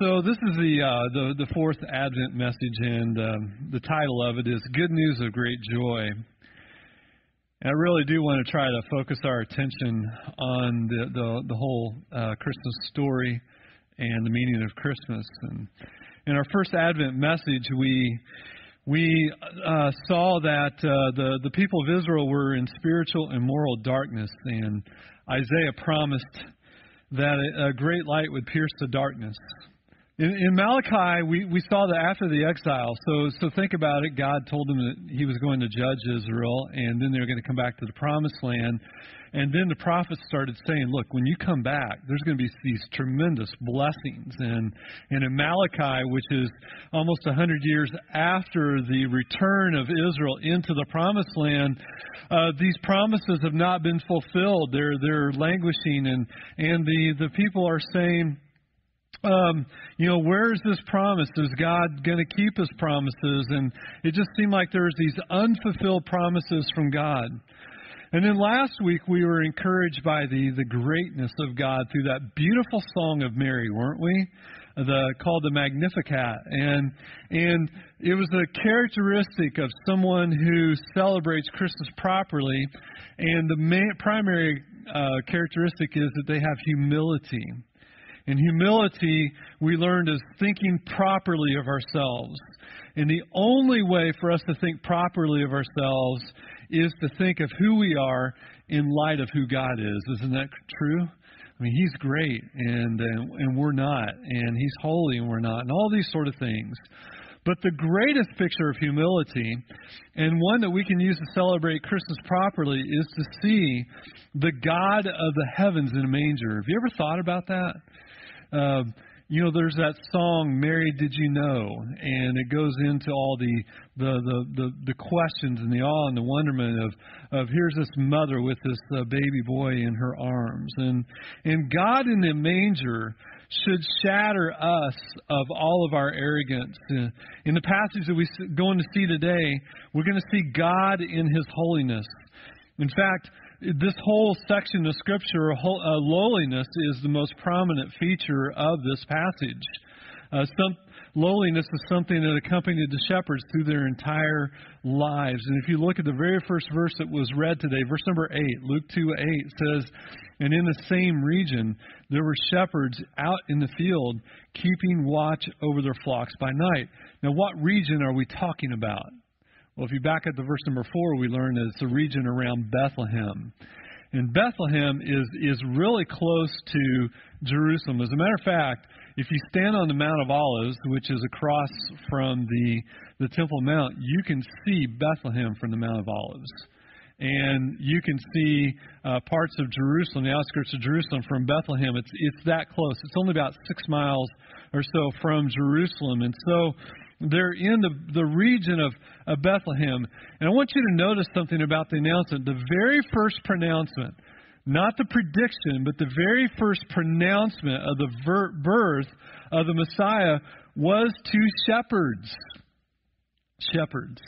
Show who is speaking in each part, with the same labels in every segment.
Speaker 1: So this is the uh, the the fourth Advent message, and um, the title of it is "Good News of Great Joy." And I really do want to try to focus our attention on the the, the whole uh, Christmas story and the meaning of Christmas. And in our first Advent message, we we uh, saw that uh, the the people of Israel were in spiritual and moral darkness, and Isaiah promised that a great light would pierce the darkness. In, in Malachi, we, we saw that after the exile. So, so think about it. God told them that He was going to judge Israel, and then they were going to come back to the promised land. And then the prophets started saying, "Look, when you come back, there's going to be these tremendous blessings." And and in Malachi, which is almost a hundred years after the return of Israel into the promised land, uh, these promises have not been fulfilled. They're they're languishing, and and the the people are saying um, you know, where's this promise? Is God going to keep his promises? And it just seemed like there was these unfulfilled promises from God. And then last week we were encouraged by the, the greatness of God through that beautiful song of Mary, weren't we? The called the Magnificat, and and it was a characteristic of someone who celebrates Christmas properly, and the main, primary uh, characteristic is that they have humility. And humility, we learned, is thinking properly of ourselves. And the only way for us to think properly of ourselves is to think of who we are in light of who God is. Isn't that true? I mean, He's great, and, and, and we're not. And He's holy, and we're not. And all these sort of things. But the greatest picture of humility, and one that we can use to celebrate Christmas properly, is to see the God of the heavens in a manger. Have you ever thought about that? Uh, you know, there's that song, "Mary, Did You Know?" and it goes into all the the the the, the questions and the awe and the wonderment of of here's this mother with this uh, baby boy in her arms, and and God in the manger should shatter us of all of our arrogance. Uh, in the passage that we're going to see today, we're going to see God in His holiness. In fact, this whole section of Scripture, uh, lowliness, is the most prominent feature of this passage. Uh, some, lowliness is something that accompanied the shepherds through their entire lives. And if you look at the very first verse that was read today, verse number 8, Luke 2 8 says, And in the same region there were shepherds out in the field keeping watch over their flocks by night. Now, what region are we talking about? Well, if you back up to verse number four, we learn that it's the region around Bethlehem. And Bethlehem is, is really close to Jerusalem. As a matter of fact, if you stand on the Mount of Olives, which is across from the, the Temple Mount, you can see Bethlehem from the Mount of Olives. And you can see uh, parts of Jerusalem, the outskirts of Jerusalem from Bethlehem. It's, it's that close. It's only about six miles or so from Jerusalem. And so they're in the, the region of, of Bethlehem. And I want you to notice something about the announcement. The very first pronouncement, not the prediction, but the very first pronouncement of the ver- birth of the Messiah was to shepherds. Shepherds.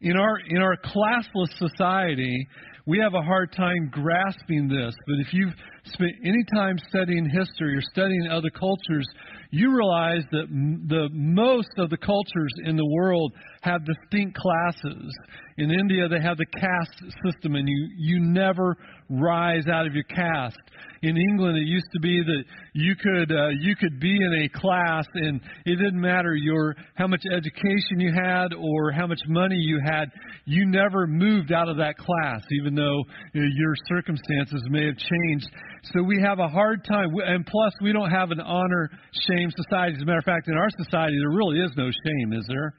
Speaker 1: In our, in our classless society, we have a hard time grasping this. But if you've spent any time studying history or studying other cultures, you realize that the most of the cultures in the world have distinct classes. In India, they have the caste system, and you you never rise out of your caste. In England, it used to be that you could uh, you could be in a class, and it didn't matter your how much education you had or how much money you had. You never moved out of that class, even though you know, your circumstances may have changed. So we have a hard time, and plus we don't have an honor shame society. As a matter of fact, in our society, there really is no shame, is there?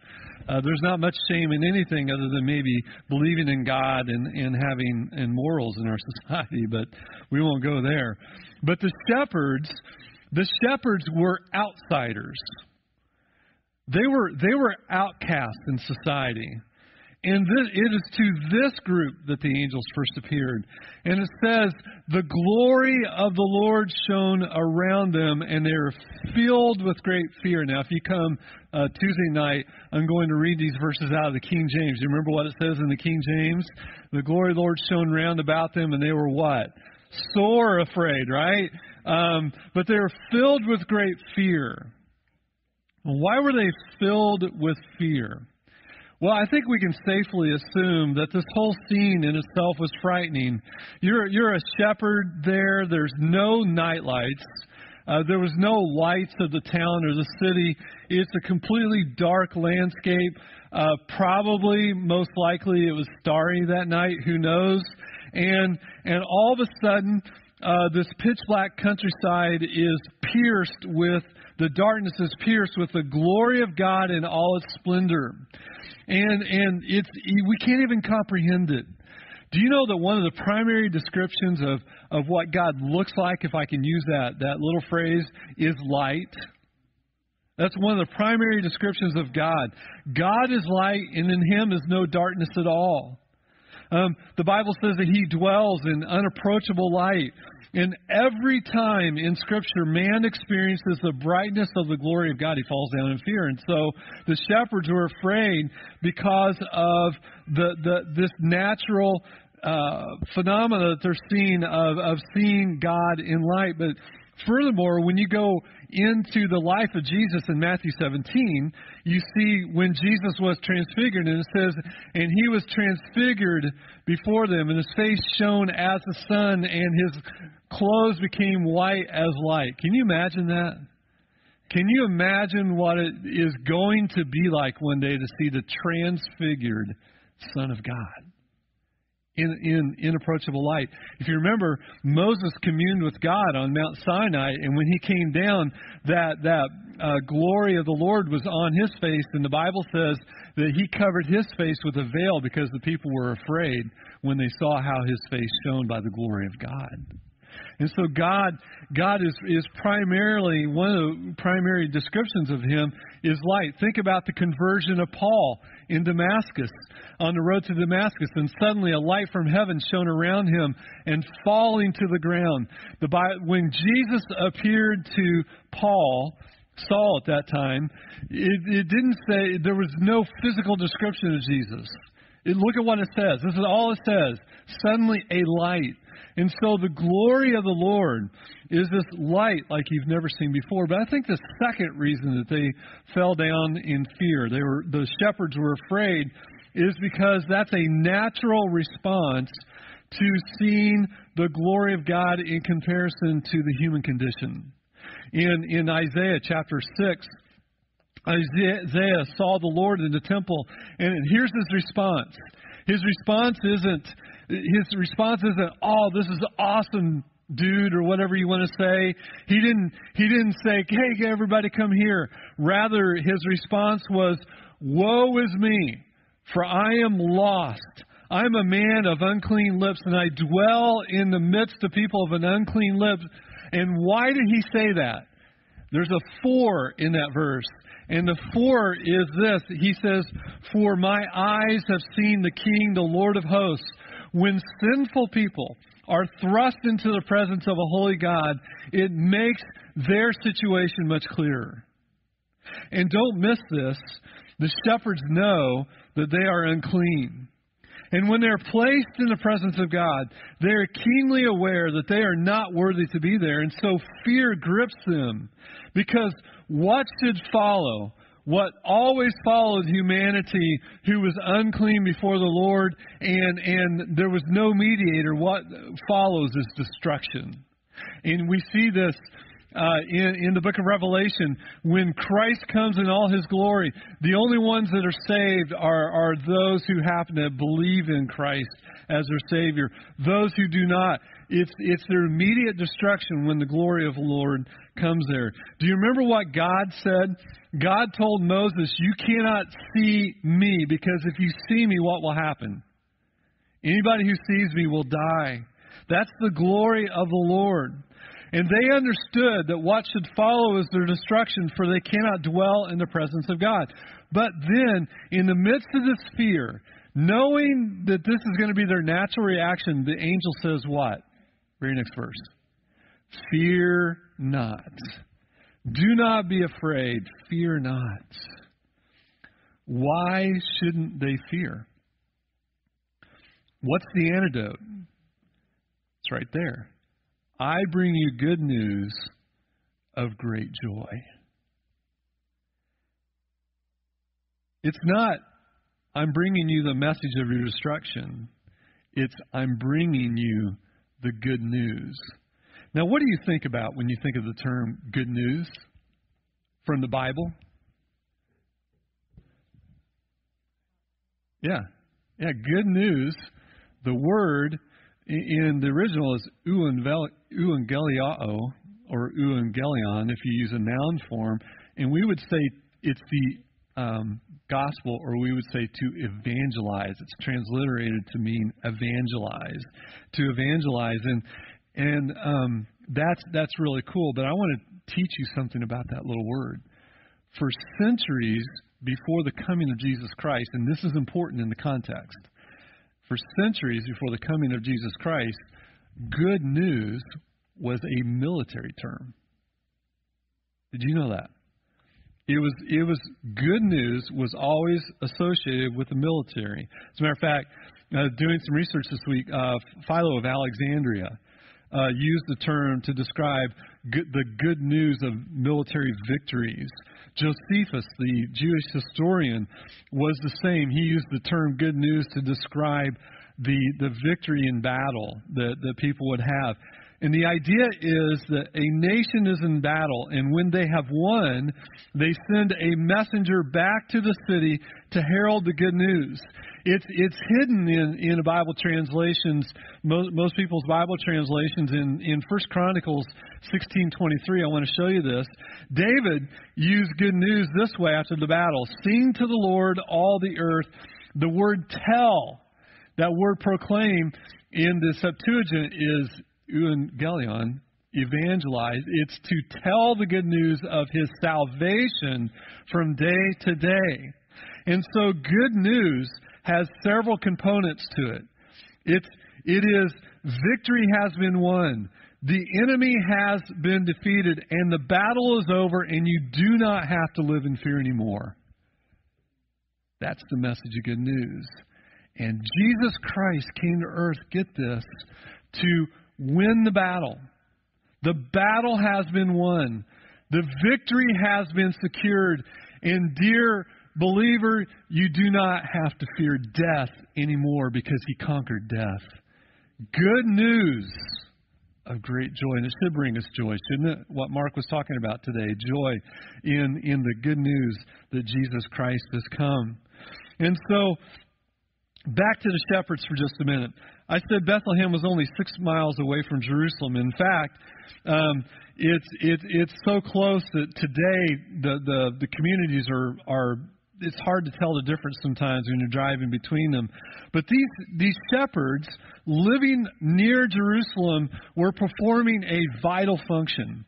Speaker 1: Uh, there's not much shame in anything other than maybe believing in God and, and having and morals in our society, but we won't go there. But the shepherds, the shepherds were outsiders. They were they were outcasts in society. And this, it is to this group that the angels first appeared. And it says, The glory of the Lord shone around them, and they were filled with great fear. Now, if you come uh, Tuesday night, I'm going to read these verses out of the King James. You remember what it says in the King James? The glory of the Lord shone round about them, and they were what? Sore afraid, right? Um, but they were filled with great fear. Why were they filled with fear? Well, I think we can safely assume that this whole scene in itself was frightening. You're you're a shepherd there. There's no night lights. Uh, there was no lights of the town or the city. It's a completely dark landscape. Uh, probably, most likely, it was starry that night. Who knows? And and all of a sudden, uh, this pitch black countryside is pierced with the darkness is pierced with the glory of God in all its splendor. And and it's we can't even comprehend it. Do you know that one of the primary descriptions of, of what God looks like, if I can use that, that little phrase, is light? That's one of the primary descriptions of God. God is light, and in Him is no darkness at all. Um, the Bible says that He dwells in unapproachable light. And every time in Scripture man experiences the brightness of the glory of God, he falls down in fear. And so the shepherds were afraid because of the, the this natural uh, phenomena that they're seeing of, of seeing God in light. But Furthermore, when you go into the life of Jesus in Matthew 17, you see when Jesus was transfigured, and it says, and he was transfigured before them, and his face shone as the sun, and his clothes became white as light. Can you imagine that? Can you imagine what it is going to be like one day to see the transfigured Son of God? In, in inapproachable light. If you remember, Moses communed with God on Mount Sinai, and when he came down, that that uh, glory of the Lord was on his face, and the Bible says that he covered his face with a veil because the people were afraid when they saw how his face shone by the glory of God. And so God, God is, is primarily, one of the primary descriptions of him is light. Think about the conversion of Paul in Damascus, on the road to Damascus, and suddenly a light from heaven shone around him and falling to the ground. The, when Jesus appeared to Paul, Saul at that time, it, it didn't say, there was no physical description of Jesus. Look at what it says. This is all it says. Suddenly a light and so the glory of the Lord is this light like you've never seen before. But I think the second reason that they fell down in fear, they were the shepherds were afraid, is because that's a natural response to seeing the glory of God in comparison to the human condition. In in Isaiah chapter six, Isaiah saw the Lord in the temple, and here's his response. His response isn't his response isn't, "Oh, this is awesome, dude," or whatever you want to say. He didn't. He didn't say, "Hey, everybody, come here." Rather, his response was, "Woe is me, for I am lost." I'm a man of unclean lips, and I dwell in the midst of people of an unclean lips. And why did he say that? There's a for in that verse. And the for is this. He says, For my eyes have seen the King, the Lord of hosts. When sinful people are thrust into the presence of a holy God, it makes their situation much clearer. And don't miss this the shepherds know that they are unclean. And when they're placed in the presence of God, they are keenly aware that they are not worthy to be there. And so fear grips them because what should follow what always followed humanity who was unclean before the Lord and, and there was no mediator, what follows is destruction. And we see this uh, in, in the book of Revelation, when Christ comes in all his glory, the only ones that are saved are, are those who happen to believe in Christ as their Savior. Those who do not, it's, it's their immediate destruction when the glory of the Lord comes there. Do you remember what God said? God told Moses, You cannot see me because if you see me, what will happen? Anybody who sees me will die. That's the glory of the Lord. And they understood that what should follow is their destruction, for they cannot dwell in the presence of God. But then, in the midst of this fear, knowing that this is going to be their natural reaction, the angel says, What? Very next verse. Fear not. Do not be afraid. Fear not. Why shouldn't they fear? What's the antidote? It's right there. I bring you good news of great joy. It's not, I'm bringing you the message of your destruction. It's, I'm bringing you the good news. Now, what do you think about when you think of the term good news from the Bible? Yeah. Yeah, good news. The word in the original is euangeliao or euangelion if you use a noun form, and we would say it's the um, gospel, or we would say to evangelize. It's transliterated to mean evangelize, to evangelize, and and um, that's that's really cool. But I want to teach you something about that little word. For centuries before the coming of Jesus Christ, and this is important in the context. For centuries before the coming of Jesus Christ, good news was a military term. Did you know that? It was it was good news was always associated with the military. As a matter of fact, uh, doing some research this week, uh, Philo of Alexandria uh, used the term to describe good, the good news of military victories. Josephus, the Jewish historian, was the same. He used the term good news to describe the, the victory in battle that, that people would have. And the idea is that a nation is in battle, and when they have won, they send a messenger back to the city to herald the good news. It's it's hidden in in Bible translations, most, most people's Bible translations in in First Chronicles sixteen twenty three. I want to show you this. David used good news this way after the battle: "Sing to the Lord, all the earth." The word "tell," that word "proclaim," in the Septuagint is euangelion, evangelize. It's to tell the good news of his salvation from day to day. And so good news has several components to it. It's, it is victory has been won. The enemy has been defeated and the battle is over and you do not have to live in fear anymore. That's the message of good news. And Jesus Christ came to earth, get this, to win the battle. The battle has been won. The victory has been secured. And, dear believer, you do not have to fear death anymore because he conquered death. Good news of great joy. And it should bring us joy, shouldn't it? What Mark was talking about today joy in, in the good news that Jesus Christ has come. And so, back to the shepherds for just a minute. I said Bethlehem was only six miles away from Jerusalem. In fact, um, it's it's it's so close that today the the, the communities are are it's hard to tell the difference sometimes when you're driving between them. But these these shepherds living near Jerusalem were performing a vital function.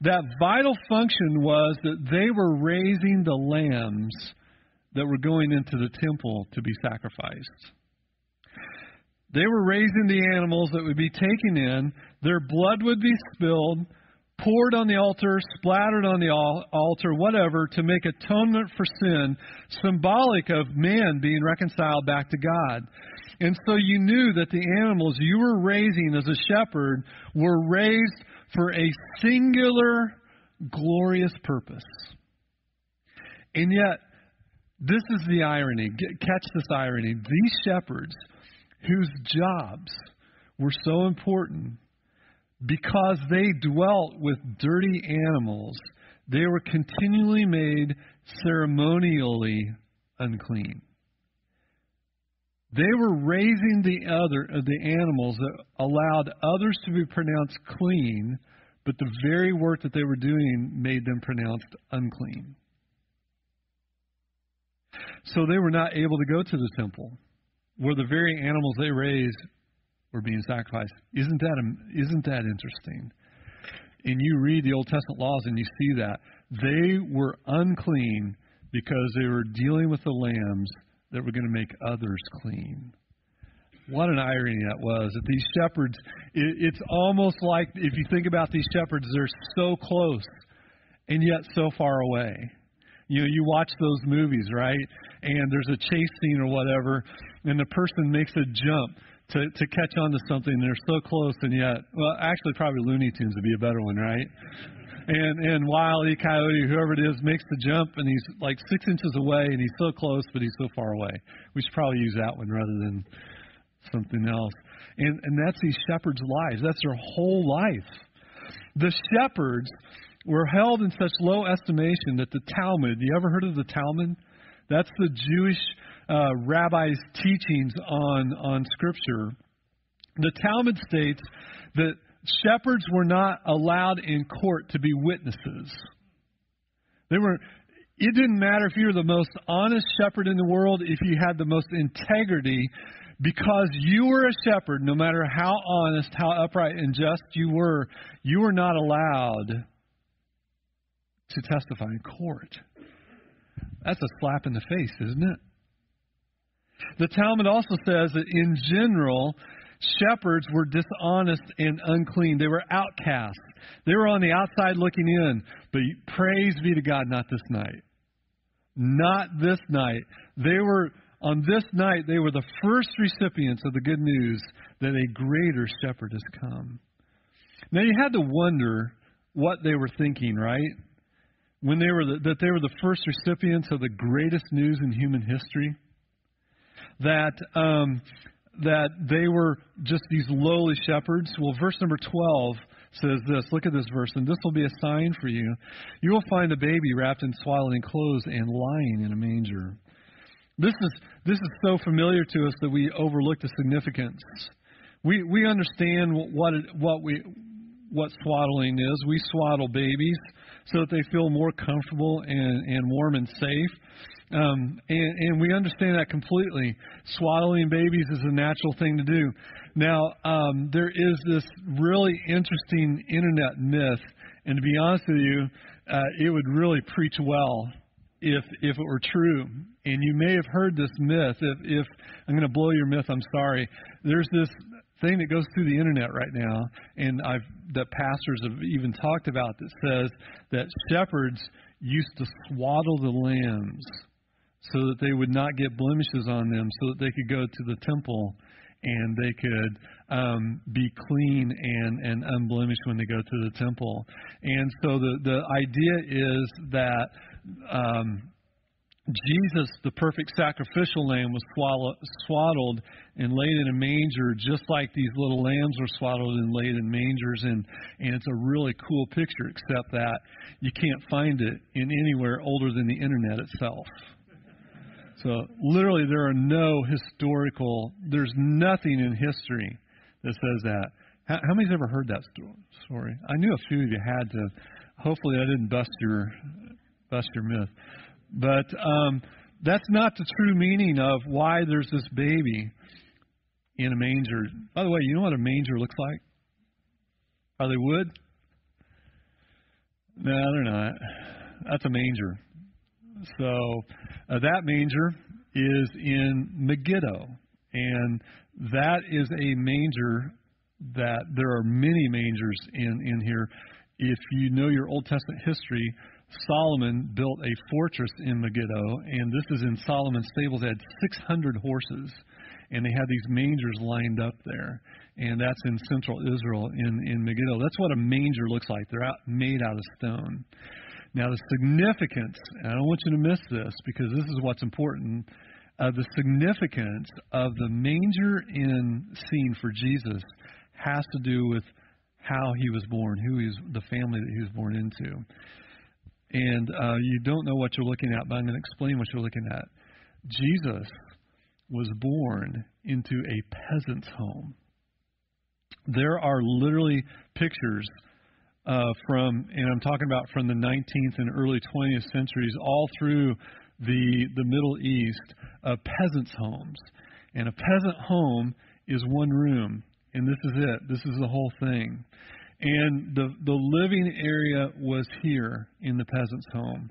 Speaker 1: That vital function was that they were raising the lambs that were going into the temple to be sacrificed. They were raising the animals that would be taken in, their blood would be spilled, poured on the altar, splattered on the altar, whatever, to make atonement for sin, symbolic of man being reconciled back to God. And so you knew that the animals you were raising as a shepherd were raised for a singular, glorious purpose. And yet, this is the irony. Catch this irony. These shepherds, whose jobs were so important, because they dwelt with dirty animals, they were continually made ceremonially unclean. They were raising the other uh, the animals that allowed others to be pronounced clean, but the very work that they were doing made them pronounced unclean. So they were not able to go to the temple where the very animals they raised were being sacrificed. Isn't that isn't that interesting? And you read the Old Testament laws and you see that they were unclean because they were dealing with the lambs that were going to make others clean. What an irony that was. That these shepherds, it, it's almost like if you think about these shepherds, they're so close and yet so far away. You know, you watch those movies, right? And there's a chase scene or whatever, and the person makes a jump to, to catch on to something. They're so close, and yet, well, actually, probably Looney Tunes would be a better one, right? and and Wile E. Coyote, whoever it is, makes the jump, and he's like six inches away, and he's so close, but he's so far away. We should probably use that one rather than something else. And and that's these shepherds' lives. That's their whole life. The shepherds were held in such low estimation that the Talmud. You ever heard of the Talmud? That's the Jewish uh, rabbis' teachings on on Scripture. The Talmud states that shepherds were not allowed in court to be witnesses. They were. It didn't matter if you were the most honest shepherd in the world, if you had the most integrity, because you were a shepherd, no matter how honest, how upright and just you were, you were not allowed to testify in court. That's a slap in the face, isn't it? The Talmud also says that in general, shepherds were dishonest and unclean. They were outcasts. They were on the outside looking in. But praise be to God, not this night. Not this night. They were, on this night, they were the first recipients of the good news that a greater shepherd has come. Now you had to wonder what they were thinking, right? When they were the, that they were the first recipients of the greatest news in human history. That um, that they were just these lowly shepherds. Well, verse number 12 says this. Look at this verse, and this will be a sign for you. You will find a baby wrapped in swaddling clothes and lying in a manger. This is this is so familiar to us that we overlook the significance. We we understand what it, what we what swaddling is. We swaddle babies so that they feel more comfortable and, and warm and safe. Um, and, and we understand that completely. Swaddling babies is a natural thing to do. Now, um, there is this really interesting internet myth, and to be honest with you, uh, it would really preach well if if it were true. And you may have heard this myth. If if I'm going to blow your myth, I'm sorry. There's this thing that goes through the internet right now, and I've that pastors have even talked about that says that shepherds used to swaddle the lambs so that they would not get blemishes on them, so that they could go to the temple and they could um, be clean and, and unblemished when they go to the temple. And so the, the idea is that um, Jesus, the perfect sacrificial lamb, was swaddled and laid in a manger, just like these little lambs were swaddled and laid in mangers. And, and it's a really cool picture, except that you can't find it in anywhere older than the internet itself. So, literally, there are no historical, there's nothing in history that says that. How, how many's ever heard that story? I knew a few of you had to. Hopefully, I didn't bust your bust your myth. But um, that's not the true meaning of why there's this baby in a manger. By the way, you know what a manger looks like? Are they wood? No, they're not. That's a manger. So uh, that manger is in Megiddo, and that is a manger that there are many mangers in in here. If you know your Old Testament history, Solomon built a fortress in Megiddo, and this is in Solomon's stables. They had 600 horses, and they had these mangers lined up there. And that's in central Israel in, in Megiddo. That's what a manger looks like. They're out, made out of stone. Now, the significance, and I don't want you to miss this because this is what's important. Uh, the significance of the manger in scene for Jesus has to do with how he was born, who he's the family that he was born into and uh, you don't know what you're looking at, but I'm going to explain what you're looking at. Jesus was born into a peasant's home. There are literally pictures uh, from, and I'm talking about from the 19th and early 20th centuries, all through the the Middle East, of peasants' homes. And a peasant home is one room, and this is it. This is the whole thing. And the, the living area was here in the peasant's home.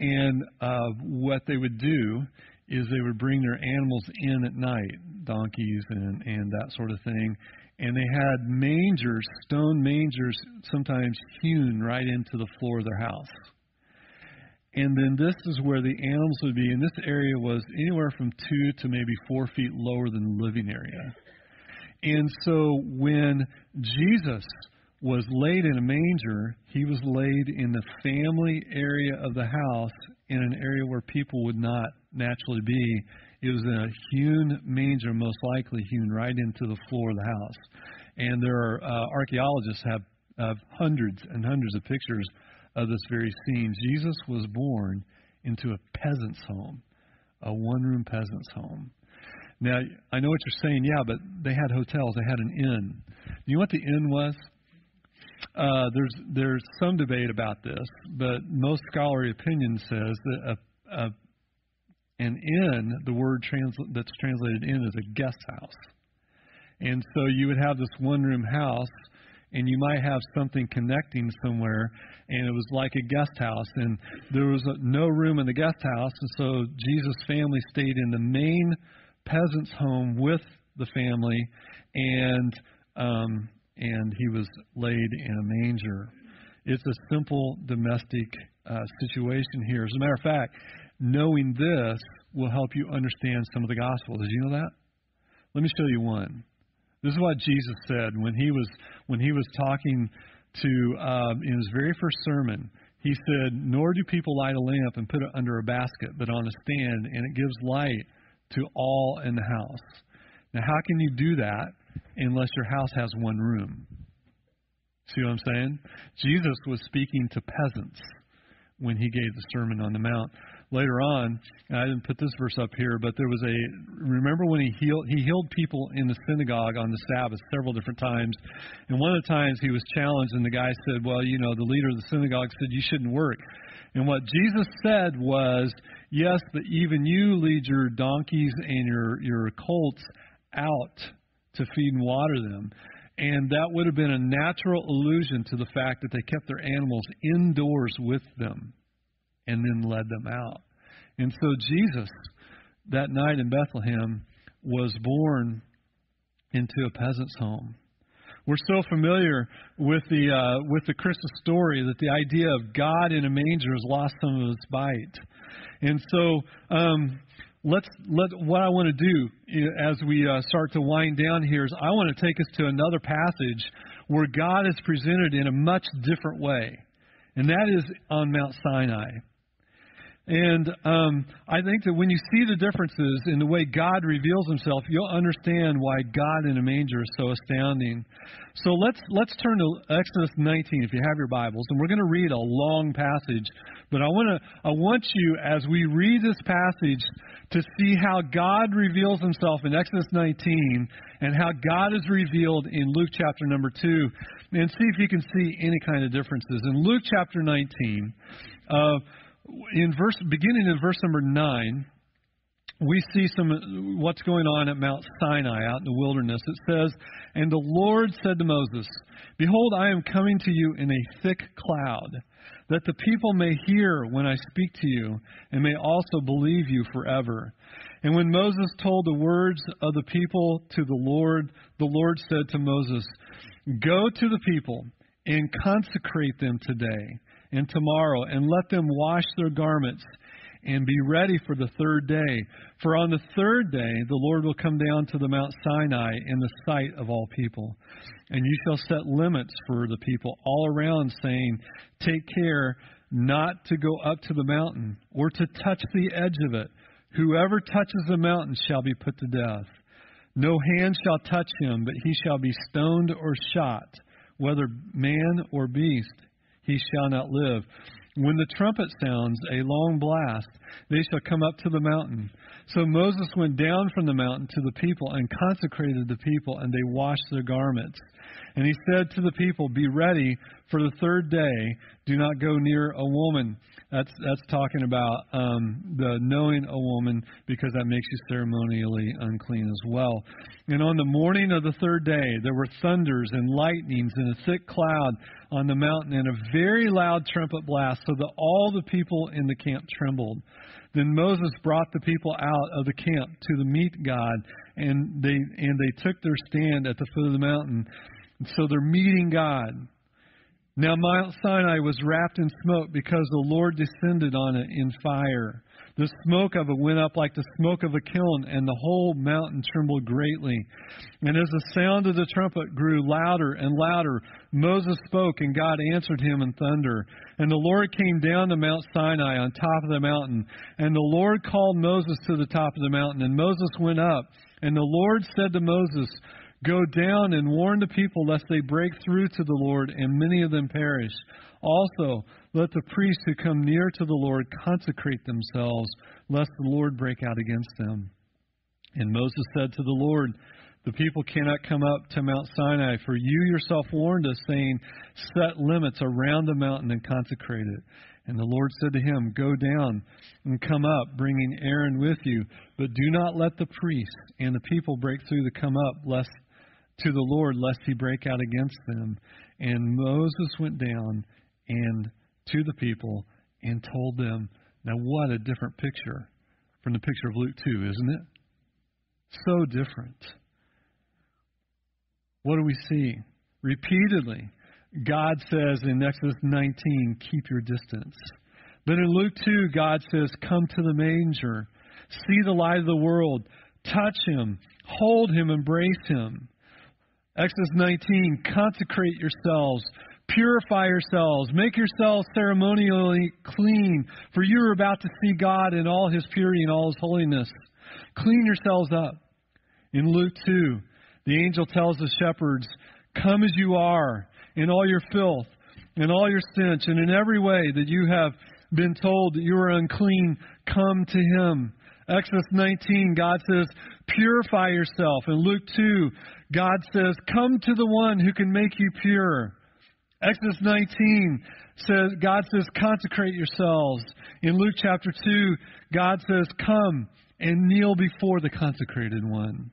Speaker 1: And uh, what they would do is they would bring their animals in at night, donkeys and, and that sort of thing. And they had mangers, stone mangers, sometimes hewn right into the floor of their house. And then this is where the animals would be. And this area was anywhere from two to maybe four feet lower than the living area. And so when Jesus was laid in a manger, he was laid in the family area of the house in an area where people would not naturally be. It was a hewn manger, most likely hewn right into the floor of the house. And there are uh, archaeologists have, have hundreds and hundreds of pictures of this very scene. Jesus was born into a peasant's home, a one-room peasant's home. Now, I know what you're saying, yeah, but they had hotels, they had an inn. You know what the inn was? Uh, there's there's some debate about this, but most scholarly opinion says that a, a an inn, the word trans- that's translated in, is a guest house, and so you would have this one room house, and you might have something connecting somewhere, and it was like a guest house, and there was a, no room in the guest house, and so Jesus' family stayed in the main peasant's home with the family, and um, and he was laid in a manger. It's a simple domestic uh, situation here. As a matter of fact, knowing this will help you understand some of the gospel. Did you know that? Let me show you one. This is what Jesus said when he was when he was talking to um, in his very first sermon. He said, "Nor do people light a lamp and put it under a basket, but on a stand, and it gives light to all in the house." Now, how can you do that unless your house has one room. See what I'm saying? Jesus was speaking to peasants when he gave the Sermon on the Mount. Later on, I didn't put this verse up here, but there was a remember when he healed he healed people in the synagogue on the Sabbath several different times. And one of the times he was challenged and the guy said, "Well, you know, the leader of the synagogue said you shouldn't work." And what Jesus said was, "Yes, but even you lead your donkeys and your your colts out to feed and water them. And that would have been a natural allusion to the fact that they kept their animals indoors with them and then led them out. And so Jesus, that night in Bethlehem, was born into a peasant's home. We're so familiar with the uh, with the Christmas story that the idea of God in a manger has lost some of its bite, and so um, let's let what I want to do as we uh, start to wind down here is I want to take us to another passage where God is presented in a much different way, and that is on Mount Sinai. And um, I think that when you see the differences in the way God reveals Himself, you'll understand why God in a manger is so astounding. So let's let's turn to Exodus 19 if you have your Bibles, and we're going to read a long passage. But I want to I want you as we read this passage to see how God reveals Himself in Exodus 19 and how God is revealed in Luke chapter number two, and see if you can see any kind of differences in Luke chapter 19. Uh, in verse beginning in verse number nine, we see some what's going on at Mount Sinai out in the wilderness. It says, "And the Lord said to Moses, Behold, I am coming to you in a thick cloud, that the people may hear when I speak to you, and may also believe you forever." And when Moses told the words of the people to the Lord, the Lord said to Moses, Go to the people and consecrate them today and tomorrow, and let them wash their garments and be ready for the third day. For on the third day the Lord will come down to the Mount Sinai in the sight of all people. And you shall set limits for the people all around, saying, Take care not to go up to the mountain or to touch the edge of it. Whoever touches the mountain shall be put to death. No hand shall touch him, but he shall be stoned or shot, whether man or beast he shall not live. When the trumpet sounds a long blast, they shall come up to the mountain. So Moses went down from the mountain to the people and consecrated the people, and they washed their garments. And he said to the people, Be ready for the third day. Do not go near a woman. That's that's talking about um, the knowing a woman because that makes you ceremonially unclean as well. And on the morning of the third day, there were thunders and lightnings and a thick cloud on the mountain and a very loud trumpet blast, so that all the people in the camp trembled. Then Moses brought the people out of the camp to the meet God, and they and they took their stand at the foot of the mountain. And so they're meeting God. Now Mount Sinai was wrapped in smoke because the Lord descended on it in fire. The smoke of it went up like the smoke of a kiln, and the whole mountain trembled greatly. And as the sound of the trumpet grew louder and louder, Moses spoke, and God answered him in thunder. And the Lord came down to Mount Sinai on top of the mountain. And the Lord called Moses to the top of the mountain, and Moses went up. And the Lord said to Moses, Go down and warn the people lest they break through to the Lord and many of them perish. Also, let the priests who come near to the Lord consecrate themselves, lest the Lord break out against them. And Moses said to the Lord, The people cannot come up to Mount Sinai, for you yourself warned us, saying, Set limits around the mountain and consecrate it. And the Lord said to him, Go down and come up, bringing Aaron with you, but do not let the priests and the people break through to come up, lest to the Lord, lest he break out against them. And Moses went down and to the people and told them. Now, what a different picture from the picture of Luke 2, isn't it? So different. What do we see? Repeatedly, God says in Exodus 19, keep your distance. But in Luke 2, God says, come to the manger, see the light of the world, touch him, hold him, embrace him. Exodus 19, consecrate yourselves, purify yourselves, make yourselves ceremonially clean, for you are about to see God in all his purity and all his holiness. Clean yourselves up. In Luke 2, the angel tells the shepherds, Come as you are, in all your filth, in all your stench, and in every way that you have been told that you are unclean, come to him. Exodus 19, God says, purify yourself. In Luke 2, God says, come to the one who can make you pure. Exodus 19 says, God says, consecrate yourselves. In Luke chapter 2, God says, come and kneel before the consecrated one.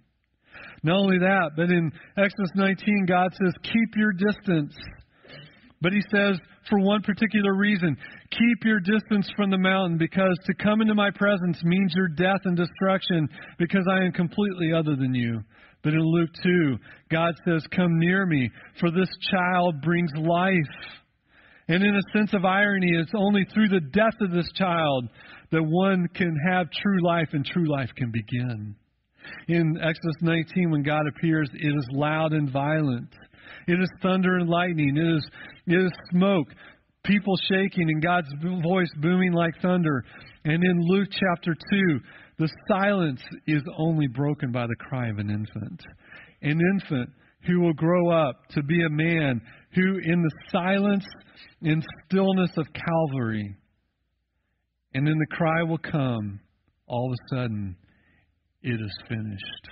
Speaker 1: Not only that, but in Exodus 19, God says, keep your distance. But he says, for one particular reason, keep your distance from the mountain, because to come into my presence means your death and destruction, because I am completely other than you. But in Luke 2, God says, Come near me, for this child brings life. And in a sense of irony, it's only through the death of this child that one can have true life and true life can begin. In Exodus 19, when God appears, it is loud and violent. It is thunder and lightning. It is, it is smoke, people shaking, and God's voice booming like thunder. And in Luke chapter 2, the silence is only broken by the cry of an infant. An infant who will grow up to be a man who, in the silence and stillness of Calvary, and then the cry will come, all of a sudden, it is finished.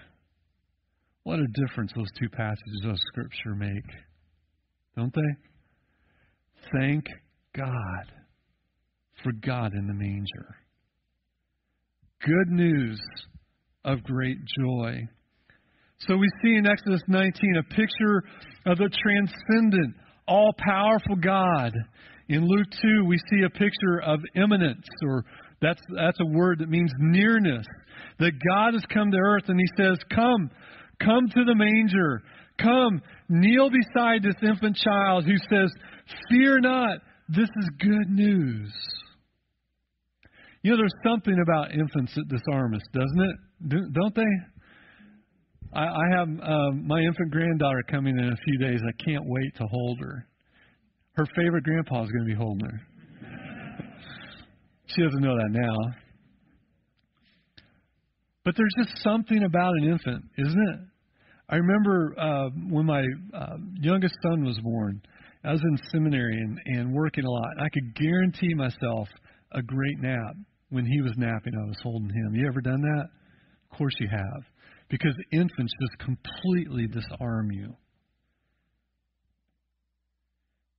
Speaker 1: What a difference those two passages of Scripture make, don't they? Thank God for God in the manger good news of great joy. So we see in Exodus 19 a picture of the transcendent, all powerful God. In Luke 2, we see a picture of immanence, or that's, that's a word that means nearness. That God has come to earth and He says, Come, come to the manger. Come, kneel beside this infant child who says, Fear not, this is good news. You know, there's something about infants that disarm us, doesn't it? Don't they? I, I have uh, my infant granddaughter coming in a few days. I can't wait to hold her. Her favorite grandpa is going to be holding her. she doesn't know that now. But there's just something about an infant, isn't it? I remember uh, when my uh, youngest son was born, I was in seminary and, and working a lot. I could guarantee myself a great nap when he was napping, I was holding him. You ever done that? Of course you have. Because infants just completely disarm you.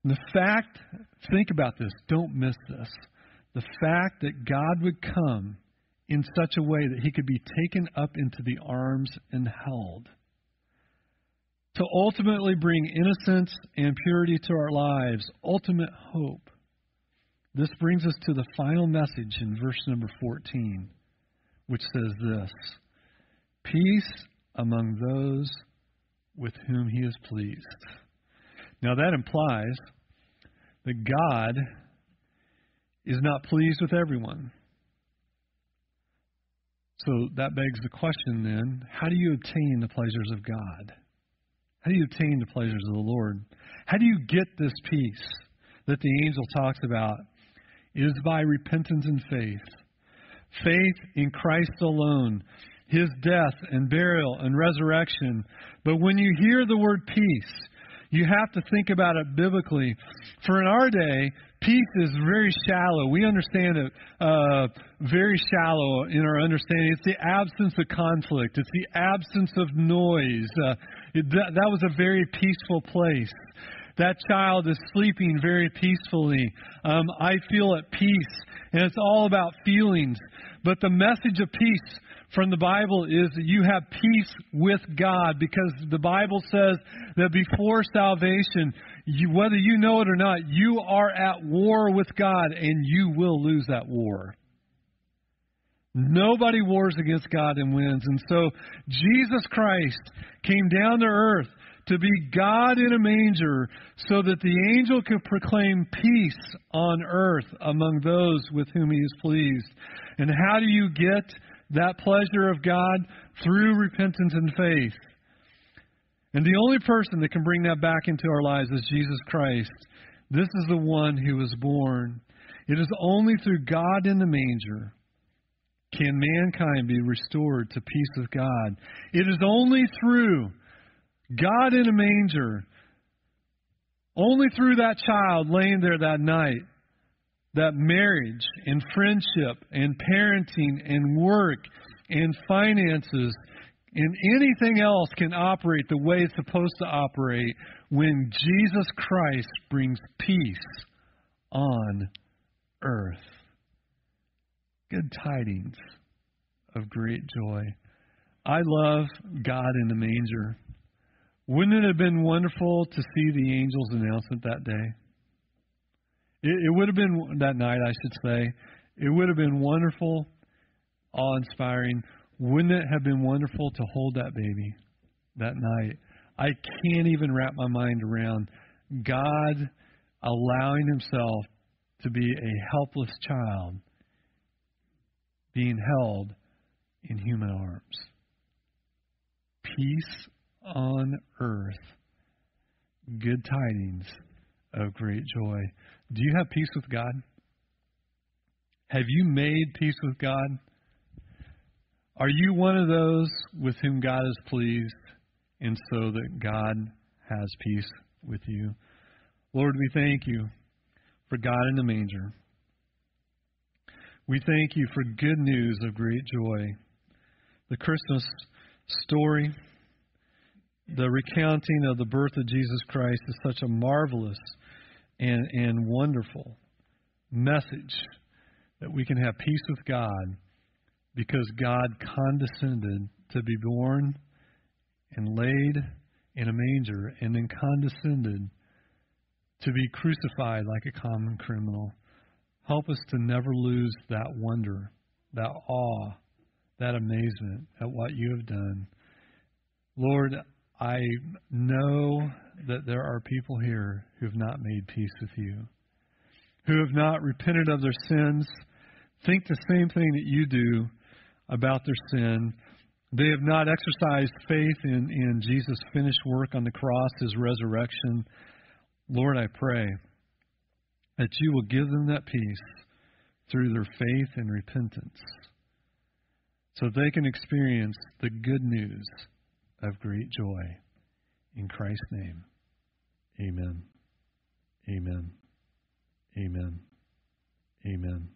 Speaker 1: And the fact, think about this, don't miss this. The fact that God would come in such a way that he could be taken up into the arms and held to ultimately bring innocence and purity to our lives, ultimate hope. This brings us to the final message in verse number 14, which says this Peace among those with whom he is pleased. Now, that implies that God is not pleased with everyone. So that begs the question then how do you obtain the pleasures of God? How do you obtain the pleasures of the Lord? How do you get this peace that the angel talks about? Is by repentance and faith. Faith in Christ alone, his death and burial and resurrection. But when you hear the word peace, you have to think about it biblically. For in our day, peace is very shallow. We understand it uh, very shallow in our understanding. It's the absence of conflict, it's the absence of noise. Uh, it, that, that was a very peaceful place. That child is sleeping very peacefully. Um, I feel at peace. And it's all about feelings. But the message of peace from the Bible is that you have peace with God because the Bible says that before salvation, you, whether you know it or not, you are at war with God and you will lose that war. Nobody wars against God and wins. And so Jesus Christ came down to earth to be God in a manger so that the angel could proclaim peace on earth among those with whom he is pleased. And how do you get that pleasure of God? Through repentance and faith. And the only person that can bring that back into our lives is Jesus Christ. This is the one who was born. It is only through God in the manger can mankind be restored to peace with God. It is only through God in a manger, only through that child laying there that night, that marriage and friendship and parenting and work and finances and anything else can operate the way it's supposed to operate when Jesus Christ brings peace on earth. Good tidings of great joy. I love God in the manger. Wouldn't it have been wonderful to see the angel's announcement that day? It, it would have been that night, I should say. It would have been wonderful, awe inspiring. Wouldn't it have been wonderful to hold that baby that night? I can't even wrap my mind around God allowing himself to be a helpless child being held in human arms. Peace on earth, good tidings of great joy. Do you have peace with God? Have you made peace with God? Are you one of those with whom God is pleased, and so that God has peace with you? Lord, we thank you for God in the manger. We thank you for good news of great joy. The Christmas story the recounting of the birth of Jesus Christ is such a marvelous and, and wonderful message that we can have peace with God because God condescended to be born and laid in a manger and then condescended to be crucified like a common criminal. Help us to never lose that wonder, that awe, that amazement at what you have done. Lord, I know that there are people here who have not made peace with you, who have not repented of their sins, think the same thing that you do about their sin. They have not exercised faith in, in Jesus' finished work on the cross, his resurrection. Lord, I pray that you will give them that peace through their faith and repentance so they can experience the good news of great joy. In Christ's name, amen. Amen. Amen. Amen.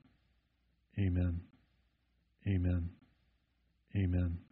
Speaker 1: Amen. Amen. Amen.